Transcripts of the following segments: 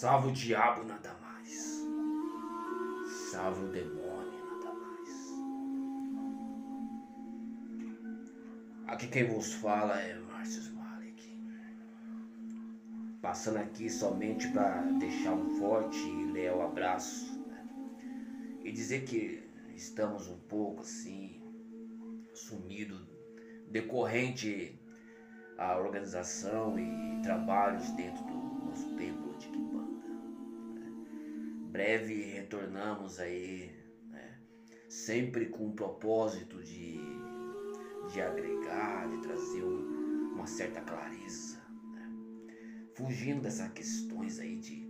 Salve o diabo nada mais. Salve o demônio nada mais. Aqui quem vos fala é Márcio Malik. Passando aqui somente para deixar um forte e leal abraço né? e dizer que estamos um pouco assim sumido decorrente a organização e trabalhos dentro do nosso templo de Kimbanda. Né? Breve retornamos aí, né? sempre com o propósito de, de agregar, de trazer um, uma certa clareza, né? fugindo dessas questões aí de,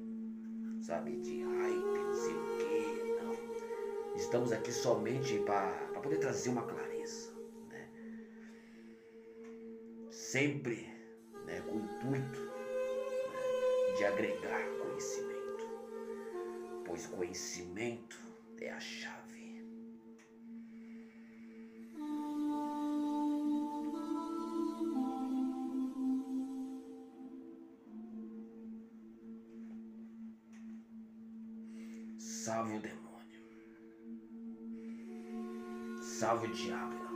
sabe, de hype, não sei o que, não. Estamos aqui somente para poder trazer uma clareza sempre né, com o intuito né, de agregar conhecimento, pois conhecimento é a chave. Salve o demônio. Salve o diabo